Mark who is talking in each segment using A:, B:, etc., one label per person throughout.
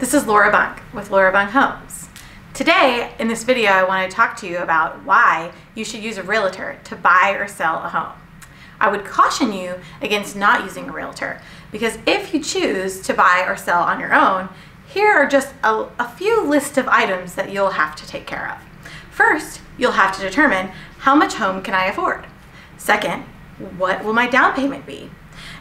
A: This is Laura Bonck with Laura Bonck Homes. Today, in this video, I want to talk to you about why you should use a realtor to buy or sell a home. I would caution you against not using a realtor because if you choose to buy or sell on your own, here are just a, a few list of items that you'll have to take care of. First, you'll have to determine how much home can I afford? Second, what will my down payment be?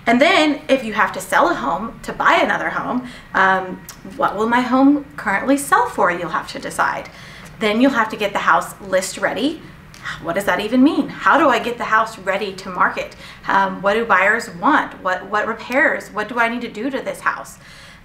A: And then if you have to sell a home to buy another home, um, what will my home currently sell for? You'll have to decide. Then you'll have to get the house list ready. What does that even mean? How do I get the house ready to market? Um, what do buyers want? What, what repairs? What do I need to do to this house?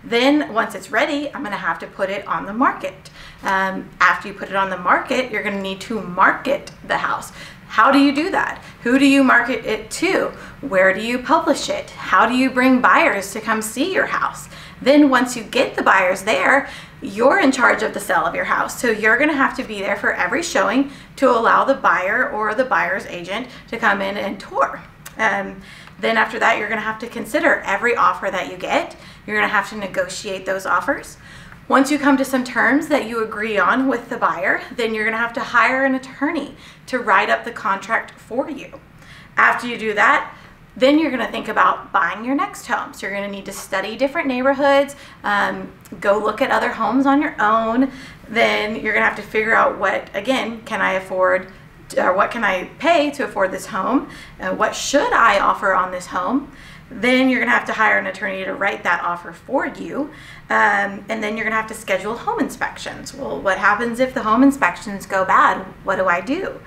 A: Then once it's ready, I'm gonna have to put it on the market. Um, after you put it on the market, you're gonna need to market the house. How do you do that? Who do you market it to? Where do you publish it? How do you bring buyers to come see your house? Then once you get the buyers there, you're in charge of the sale of your house. So you're gonna have to be there for every showing to allow the buyer or the buyer's agent to come in and tour. Um, then after that, you're gonna have to consider every offer that you get. You're gonna have to negotiate those offers. Once you come to some terms that you agree on with the buyer, then you're gonna have to hire an attorney to write up the contract for you. After you do that, then you're gonna think about buying your next home. So you're gonna need to study different neighborhoods, um, go look at other homes on your own. Then you're gonna have to figure out what, again, can I afford, or what can I pay to afford this home? Uh, what should I offer on this home? Then you're gonna have to hire an attorney to write that offer for you. Um, and then you're gonna have to schedule home inspections. Well, what happens if the home inspections go bad? What do I do?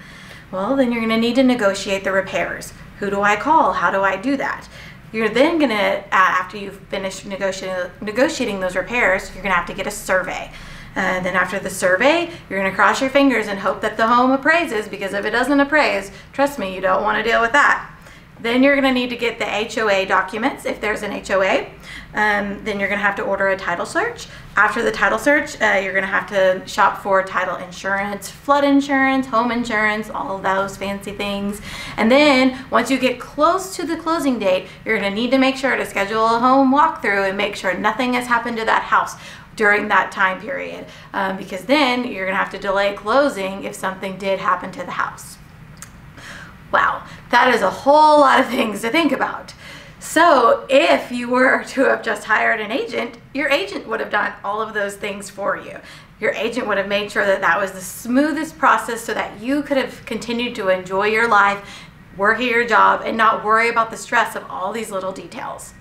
A: Well, then you're gonna need to negotiate the repairs. Who do I call? How do I do that? You're then gonna, after you've finished negotiating, negotiating those repairs, you're gonna have to get a survey. And then after the survey, you're gonna cross your fingers and hope that the home appraises because if it doesn't appraise, trust me, you don't wanna deal with that. Then you're going to need to get the HOA documents if there's an HOA. Um, then you're going to have to order a title search. After the title search, uh, you're going to have to shop for title insurance, flood insurance, home insurance, all those fancy things. And then once you get close to the closing date, you're going to need to make sure to schedule a home walkthrough and make sure nothing has happened to that house during that time period um, because then you're going to have to delay closing if something did happen to the house. Wow, that is a whole lot of things to think about. So if you were to have just hired an agent, your agent would have done all of those things for you. Your agent would have made sure that that was the smoothest process so that you could have continued to enjoy your life, work at your job, and not worry about the stress of all these little details.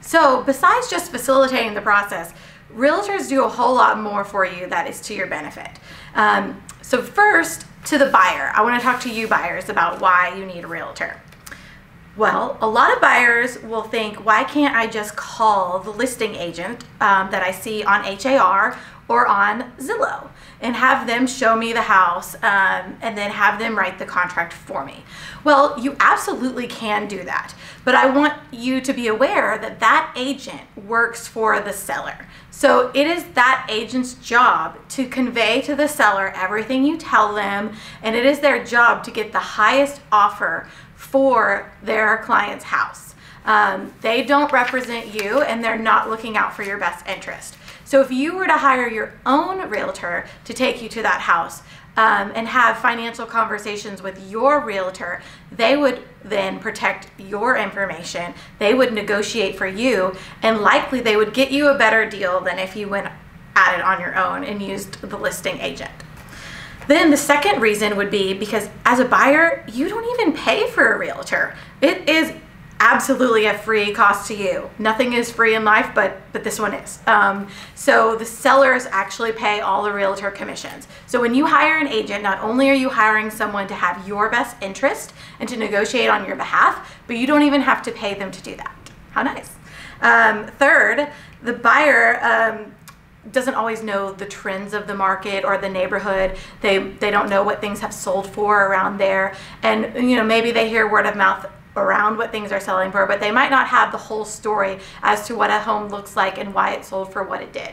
A: So besides just facilitating the process, realtors do a whole lot more for you that is to your benefit. Um, so first, to the buyer. I want to talk to you buyers about why you need a realtor. Well, a lot of buyers will think, why can't I just call the listing agent um, that I see on HAR or on Zillow and have them show me the house um, and then have them write the contract for me? Well, you absolutely can do that, but I want you to be aware that that agent works for the seller. So it is that agent's job to convey to the seller everything you tell them, and it is their job to get the highest offer for their client's house. Um, they don't represent you and they're not looking out for your best interest. So if you were to hire your own realtor to take you to that house um, and have financial conversations with your realtor, they would then protect your information. They would negotiate for you and likely they would get you a better deal than if you went at it on your own and used the listing agent. Then the second reason would be because as a buyer, you don't even pay for a realtor. It is absolutely a free cost to you. Nothing is free in life, but but this one is. Um, so the sellers actually pay all the realtor commissions. So when you hire an agent, not only are you hiring someone to have your best interest and to negotiate on your behalf, but you don't even have to pay them to do that. How nice. Um, third, the buyer um, doesn't always know the trends of the market or the neighborhood. They they don't know what things have sold for around there, and you know maybe they hear word of mouth around what things are selling for, but they might not have the whole story as to what a home looks like and why it sold for what it did.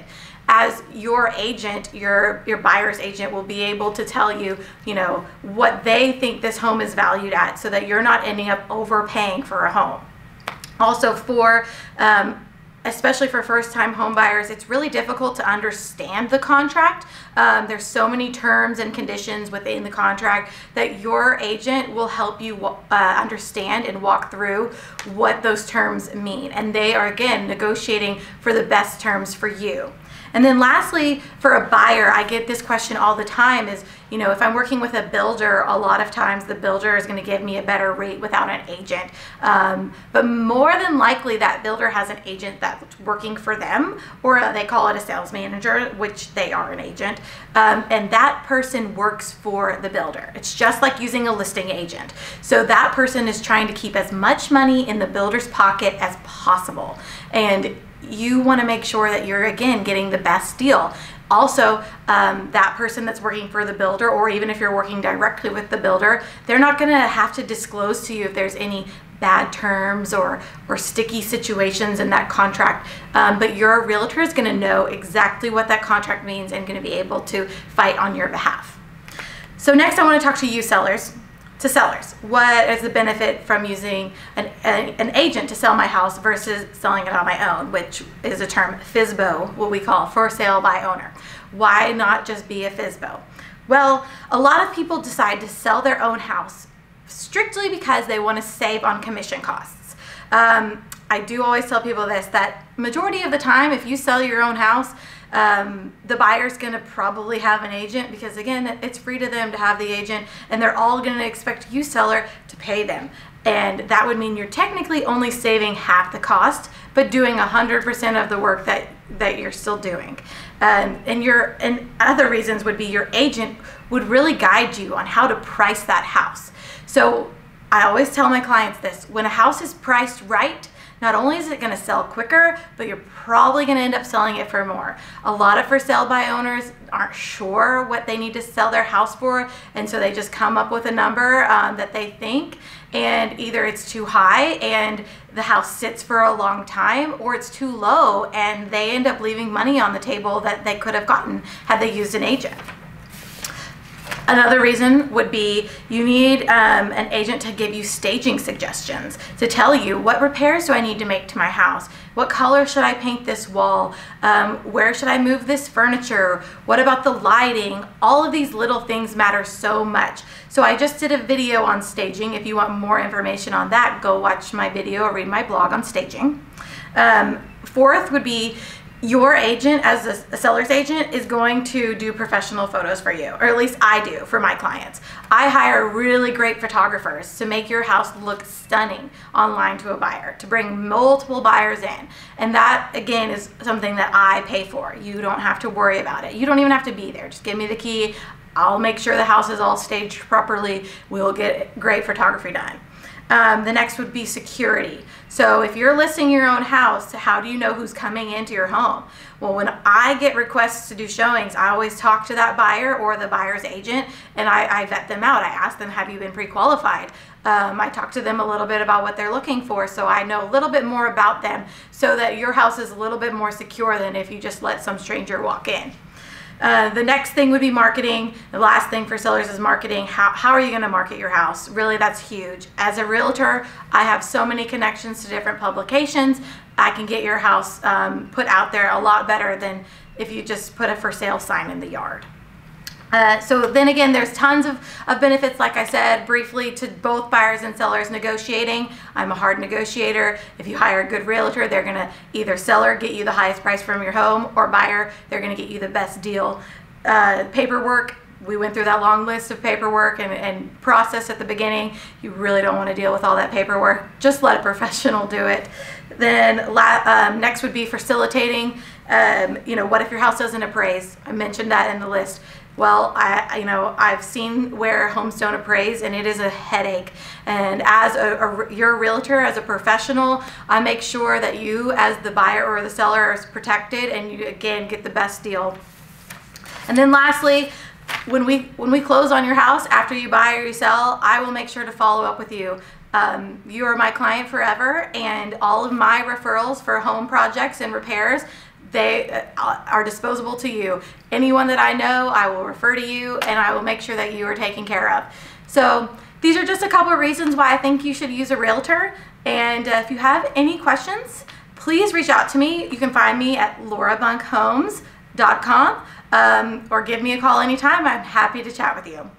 A: As your agent, your your buyer's agent will be able to tell you, you know, what they think this home is valued at, so that you're not ending up overpaying for a home. Also, for um, especially for first time home buyers, it's really difficult to understand the contract. Um, there's so many terms and conditions within the contract that your agent will help you uh, understand and walk through what those terms mean. And they are, again, negotiating for the best terms for you. And then lastly, for a buyer, I get this question all the time is, you know, if I'm working with a builder, a lot of times the builder is going to give me a better rate without an agent. Um, but more than likely, that builder has an agent that's working for them, or they call it a sales manager, which they are an agent. Um, and that person works for the builder. It's just like using a listing agent. So that person is trying to keep as much money in the builder's pocket as possible. And you want to make sure that you're again getting the best deal. Also um, that person that's working for the builder or even if you're working directly with the builder they're not going to have to disclose to you if there's any bad terms or or sticky situations in that contract. Um, but your realtor is going to know exactly what that contract means and going to be able to fight on your behalf. So next i want to talk to you sellers to sellers. What is the benefit from using an, a, an agent to sell my house versus selling it on my own, which is a term FSBO, what we call for sale by owner. Why not just be a FSBO? Well, a lot of people decide to sell their own house strictly because they want to save on commission costs. Um, I do always tell people this, that majority of the time, if you sell your own house, um, the buyer's going to probably have an agent because again it's free to them to have the agent and they're all going to expect you seller to pay them. And that would mean you're technically only saving half the cost but doing 100% of the work that that you're still doing. Um, and your and other reasons would be your agent would really guide you on how to price that house. So i always tell my clients this when a house is priced right not only is it going to sell quicker, but you're probably going to end up selling it for more. A lot of for sale by owners aren't sure what they need to sell their house for, and so they just come up with a number um, that they think, and either it's too high and the house sits for a long time, or it's too low and they end up leaving money on the table that they could have gotten had they used an agent. Another reason would be you need um, an agent to give you staging suggestions to tell you what repairs do I need to make to my house? What color should I paint this wall? Um, where should I move this furniture? What about the lighting? All of these little things matter so much. So I just did a video on staging. If you want more information on that, go watch my video or read my blog on staging. Um, fourth would be your agent as a, seller's agent is going to do professional photos for you or at least i do for my clients. I hire really great photographers to make your house look stunning online to a buyer to bring multiple buyers in. And that again is something that i pay for. You don't have to worry about it. You don't even have to be there. Just give me the key. I'll make sure the house is all staged properly. We'll get great photography done um, the next would be security. So if you're listing your own house, how do you know who's coming into your home? Well, when I get requests to do showings, I always talk to that buyer or the buyer's agent and I, I vet them out. I ask them, have you been pre-qualified? Um, I talk to them a little bit about what they're looking for so I know a little bit more about them so that your house is a little bit more secure than if you just let some stranger walk in. Uh, the next thing would be marketing. The last thing for sellers is marketing. How, how are you going to market your house? Really, that's huge. As a realtor, I have so many connections to different publications. I can get your house um, put out there a lot better than if you just put a for sale sign in the yard. Uh, so then again, there's tons of, of benefits, like I said, briefly to both buyers and sellers negotiating. I'm a hard negotiator. If you hire a good realtor, they're going to either seller get you the highest price from your home or buyer, they're going to get you the best deal. Uh, paperwork, we went through that long list of paperwork and, and process at the beginning. You really don't want to deal with all that paperwork. Just let a professional do it. Then um, next would be facilitating. Um, you know, what if your house doesn't appraise? I mentioned that in the list. Well, I, you know, I've seen where homes don't appraise and it is a headache. And as a, a, you're realtor, as a professional, I make sure that you as the buyer or the seller is protected and you again get the best deal. And then lastly, when we when we close on your house after you buy or you sell, I will make sure to follow up with you. Um, you are my client forever, and all of my referrals for home projects and repairs they uh, are disposable to you. Anyone that I know, I will refer to you and I will make sure that you are taken care of. So these are just a couple of reasons why I think you should use a realtor. And uh, if you have any questions, please reach out to me. You can find me at laurabonckhomes.com um, or give me a call anytime. I'm happy to chat with you.